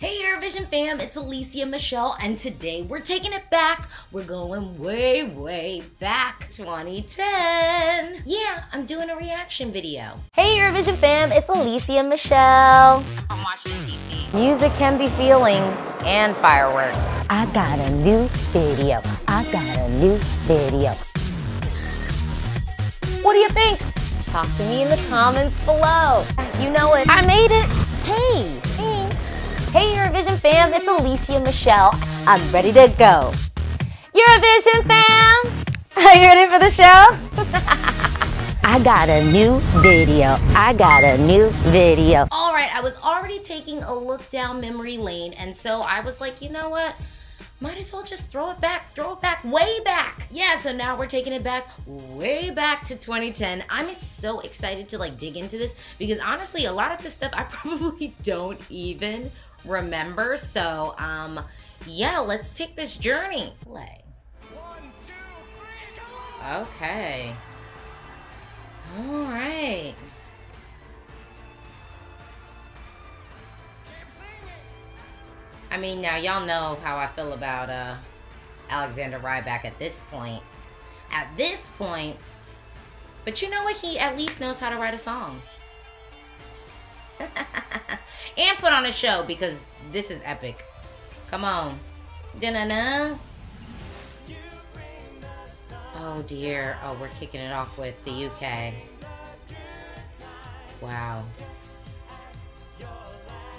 Hey Eurovision fam, it's Alesia Michelle, and today we're taking it back. We're going way, way back 2010. Yeah, I'm doing a reaction video. Hey Eurovision fam, it's Alesia Michelle. From Washington, D.C. Music can be feeling and fireworks. I got a new video. I got a new video. What do you think? Talk to me in the comments below. You know it. I made it. Hey, thanks. Hey Eurovision fam, it's Alesia Michelle. I'm ready to go. Eurovision fam, are you ready for the show? I got a new video. I got a new video. All right, I was already taking a look down memory lane, and so I was like, you know what? Might as well just throw it back, throw it back, way back. Yeah, so now we're taking it back way back to 2010. I'm so excited to like dig into this because honestly, a lot of this stuff I probably don't even remember. So, um, yeah, let's take this journey. Play. Okay. All right. I mean, now y'all know how I feel about uh, Alexander Rybak at this point. At this point, but you know what? He at least knows how to write a song. and put on a show because this is epic. Come on. Da-na-na. Oh dear. Oh, we're kicking it off with the UK. Wow.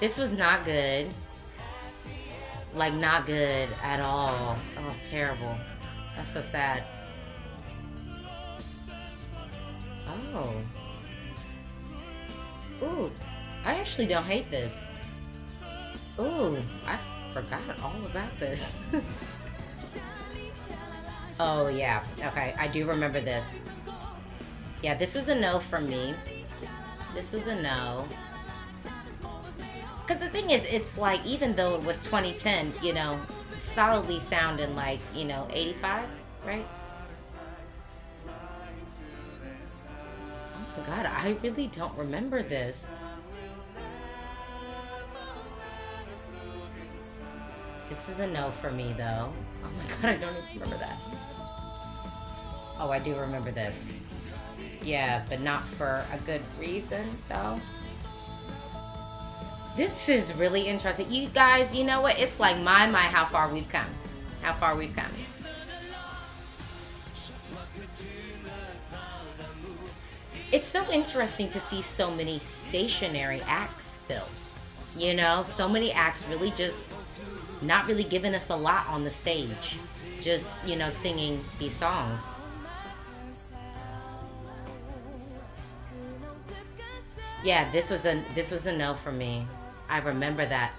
This was not good. Like, not good at all. Oh, terrible. That's so sad. Oh. Ooh. I actually don't hate this. Ooh, I forgot all about this. oh, yeah. Okay, I do remember this. Yeah, this was a no from me. This was a no. Because the thing is, it's like, even though it was 2010, you know, solidly sounding like, you know, 85, right? Oh my god, I really don't remember this. This is a no for me, though. Oh my god, I don't even remember that. Oh, I do remember this. Yeah, but not for a good reason, though. This is really interesting. You guys, you know what? It's like my, my, how far we've come. How far we've come. It's so interesting to see so many stationary acts still. You know, so many acts really just not really giving us a lot on the stage. Just, you know, singing these songs. Yeah, this was a this was a no for me. I remember that.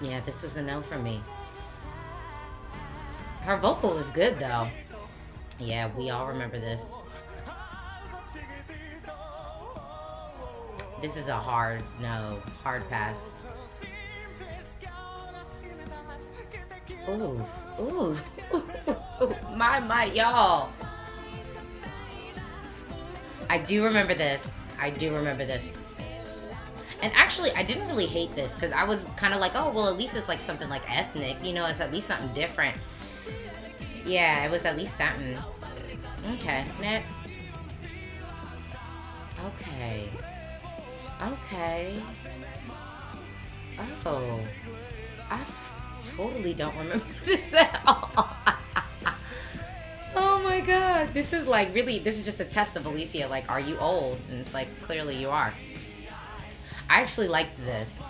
Yeah, this was a no for me. Her vocal is good though. Yeah, we all remember this. This is a hard no, hard pass. Ooh, ooh, my, my, y'all. I do remember this. I do remember this. And actually, I didn't really hate this because I was kind of like, oh, well, at least it's like something like ethnic. You know, it's at least something different. Yeah, it was at least something. Okay, next. Okay. Okay. Oh. I totally don't remember this at all. oh my god. This is like really, this is just a test of Alesia. Like, are you old? And it's like, clearly you are. I actually liked this.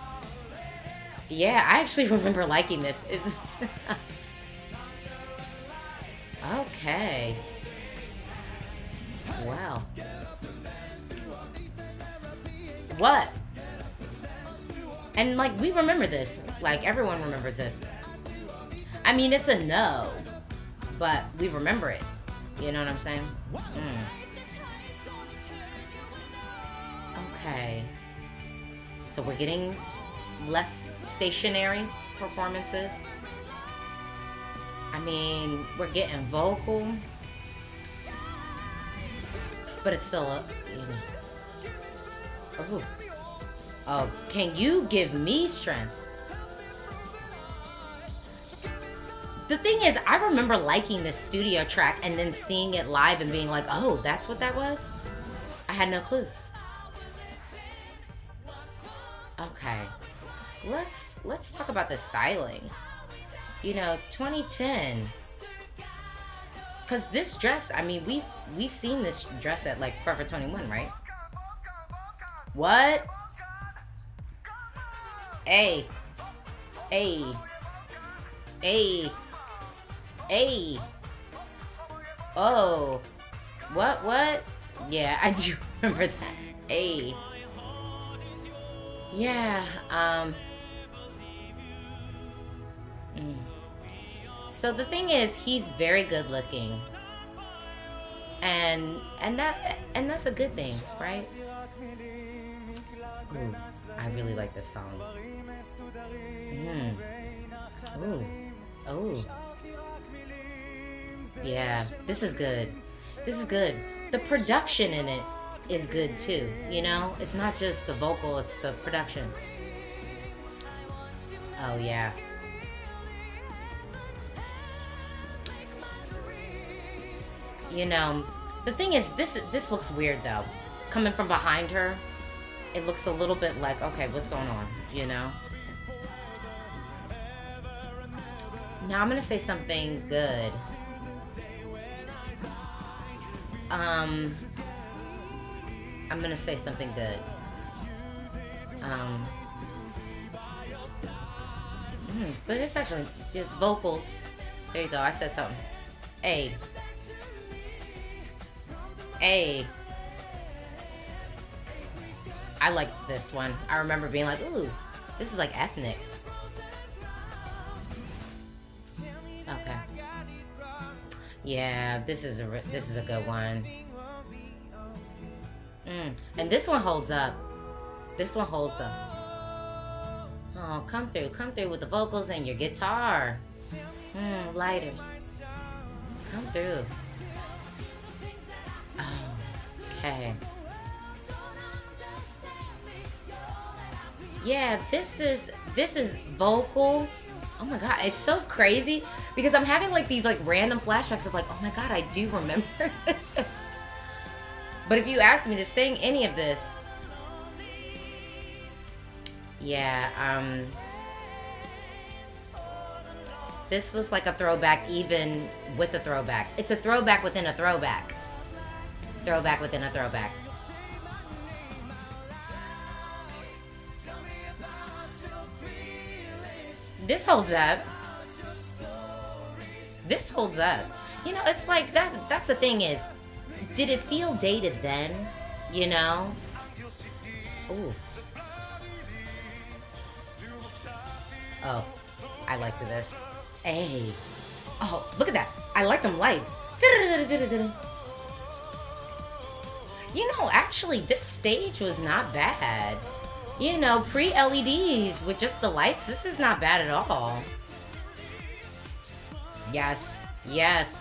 Yeah, I actually remember liking this. Is Okay. Wow. What? And like we remember this. Like everyone remembers this. I mean, it's a no, but we remember it. You know what I'm saying? Mm. Okay. So we're getting less stationary performances. I mean, we're getting vocal, but it's still a. You know. Oh. Can you give me strength? The thing is, I remember liking this studio track and then seeing it live and being like, oh, that's what that was? I had no clue. Okay. Let's let's talk about the styling. You know, 2010. Cause this dress, I mean, we've we've seen this dress at like Forever 21, right? What? Hey. Hey. Hey. Hey. Oh. What, what? Yeah, I do remember that. Hey. Yeah, um. Mm. So the thing is, he's very good looking. And and that and that's a good thing, right? Really like this song. Mm. Ooh. Oh. Yeah, this is good. This is good. The production in it is good too, you know? It's not just the vocal, it's the production. Oh yeah. You know, the thing is this this looks weird though. Coming from behind her, it looks a little bit like, okay, what's going on, you know? Now I'm gonna say something good. Um, I'm gonna say something good. Um, mm, but it's actually it's vocals. There you go. I said something. Hey. Hey. I liked this one. I remember being like, ooh, this is like ethnic. Okay. Yeah, this is a this is a good one. Mm. And this one holds up. This one holds up. Oh, come through, come through with the vocals and your guitar. Mm, lighters. Come through. Oh, okay. Yeah, this is this is vocal. Oh my god, it's so crazy because I'm having like these like random flashbacks of like, oh my god, I do remember this. But if you ask me to sing any of this, yeah, um, this was like a throwback even with a throwback. It's a throwback within a throwback. Throwback within a throwback. This holds up. This holds up. You know, it's like that that's the thing is did it feel dated then? You know? Ooh. Oh, I liked this. Hey. Oh, look at that. I like them lights. You know, actually, this stage was not bad. You know, pre-LEDs with just the lights, this is not bad at all. Yes. Yes.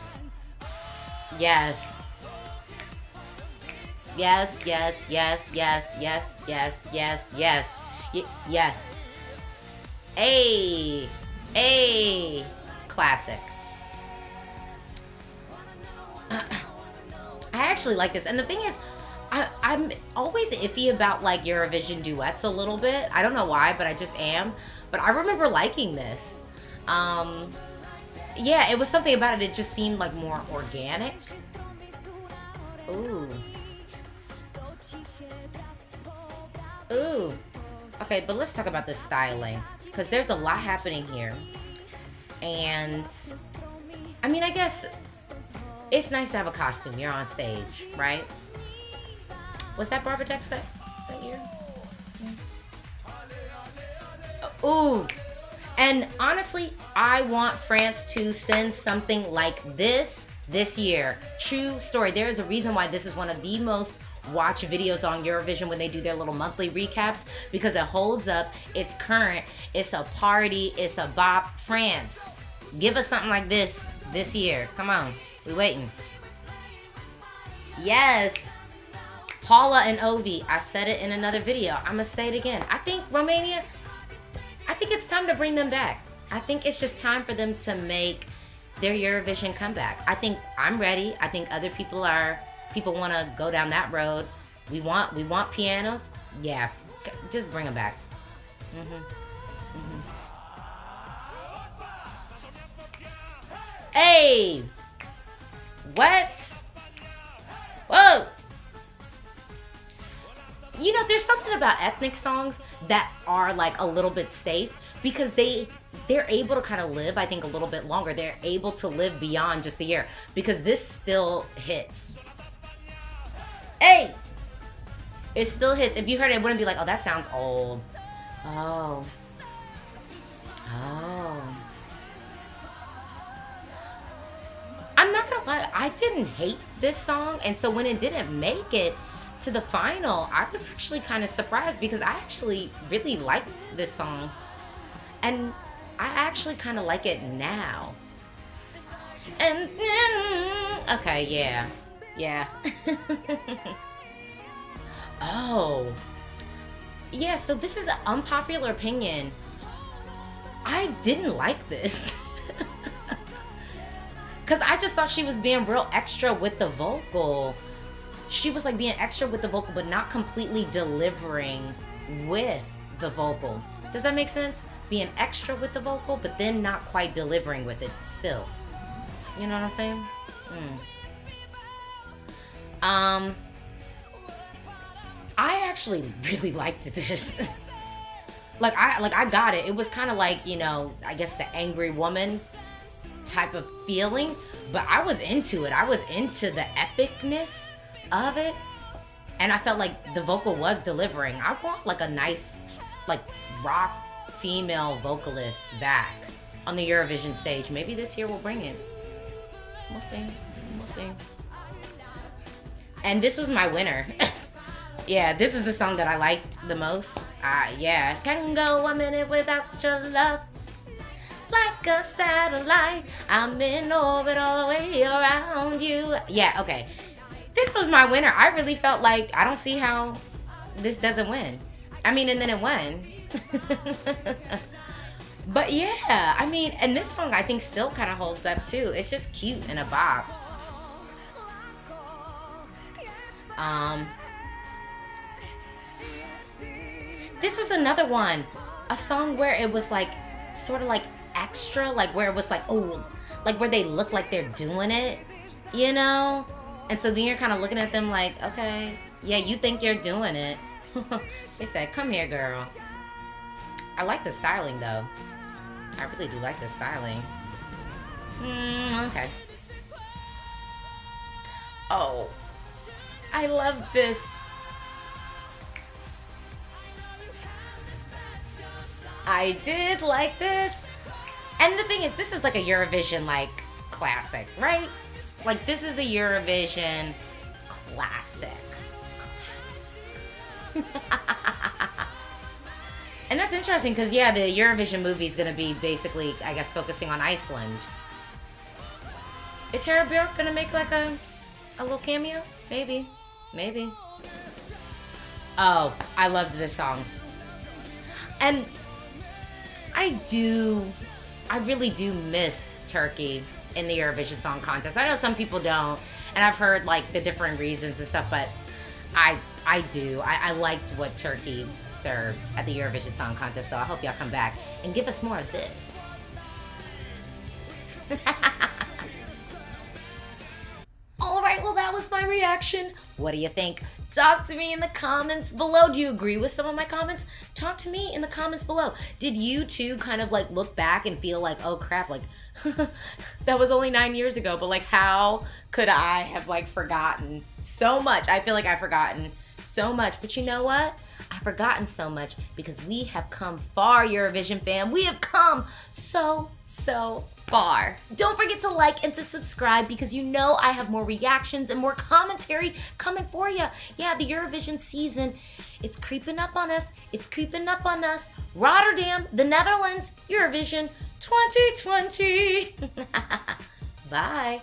Yes. Yes, yes, yes, yes, yes, yes, yes, yes. Yes. Hey. Hey. Classic. I actually like this. And the thing is, I'm always iffy about like Eurovision duets a little bit. I don't know why, but I just am. But I remember liking this. Um, yeah, it was something about it. It just seemed like more organic. Ooh. Ooh. Okay, but let's talk about the styling. Because there's a lot happening here. And, I mean, I guess it's nice to have a costume. You're on stage, right? Was that Barbara Dex that, that year? Ooh. And honestly, I want France to send something like this this year. True story. There is a reason why this is one of the most watch videos on Eurovision when they do their little monthly recaps because it holds up, it's current, it's a party, it's a bop. France, give us something like this this year. Come on, we waiting. Yes. Paula and Ovi, I said it in another video. I'm gonna say it again. I think Romania, I think it's time to bring them back. I think it's just time for them to make their Eurovision comeback. I think I'm ready. I think other people are. People want to go down that road. We want we want pianos. Yeah, just bring them back. Mm-hmm. Mm-hmm. Hey, what? Whoa. You know, there's something about ethnic songs that are like a little bit safe because they they're able to kind of live i think a little bit longer. They're able to live beyond just the year because this still hits. Hey! It still hits. If you heard it, it wouldn't be like oh that sounds old. Oh. Oh. I'm not gonna lie i didn't hate this song and so when it didn't make it to the final i was actually kind of surprised because i actually really liked this song and I actually kind of like it now. And then, okay, yeah, yeah. oh, yeah. So this is an unpopular opinion. I didn't like this. Cause I just thought she was being real extra with the vocal. She was like being extra with the vocal, but not completely delivering with the vocal. Does that make sense? being extra with the vocal, but then not quite delivering with it still. You know what I'm saying? Mm. Um, I actually really liked this. like I like I got it. It was kind of like you know I guess the angry woman type of feeling, but I was into it. I was into the epicness of it, and I felt like the vocal was delivering. I want like a nice like rock female vocalist back on the Eurovision stage. Maybe this year will bring it. We'll see. We'll see. And this was my winner. yeah, this is the song that I liked the most. Uh, yeah. Can go a minute without your love. Like a satellite, I'm in orbit all the way around you. Yeah, okay. This was my winner. I really felt like I don't see how this doesn't win. I mean, and then it won. but yeah, I mean, and this song I think still kind of holds up too. It's just cute and a bop. Um, this was another one, a song where it was like sort of like extra, like where it was like, oh, like where they look like they're doing it, you know? And so then you're kind of looking at them like, okay, yeah, you think you're doing it. they said, come here, girl. I like the styling though. I really do like the styling. Mm, okay. Oh, I love this. I did like this. And the thing is, this is like a Eurovision like classic, right? Like this is a Eurovision classic. And that's interesting because, yeah, the Eurovision movie is to be basically, I guess, focusing on Iceland. Is Hera Bjork to make like a, a little cameo? Maybe. Maybe. Oh, I loved this song. And I do, I really do miss Turkey in the Eurovision Song Contest. I know some people don't, and I've heard like the different reasons and stuff, but I I do. I, I, liked what Turkey served at the Eurovision Song Contest, so I hope y'all come back and give us more of this. All right, well, that was my reaction. What do you think? Talk to me in the comments below. Do you agree with some of my comments? Talk to me in the comments below. Did you too kind of like look back and feel like, oh crap, like that was only nine years ago, but like how could I have like forgotten so much? I feel like I've forgotten so much. But you know what? I've forgotten so much because we have come far, Eurovision fam. We have come so, so far. Don't forget to like and to subscribe because you know I have more reactions and more commentary coming for you. Yeah, the Eurovision season, it's creeping up on us. It's creeping up on us. Rotterdam, the Netherlands, Eurovision 2020. Bye.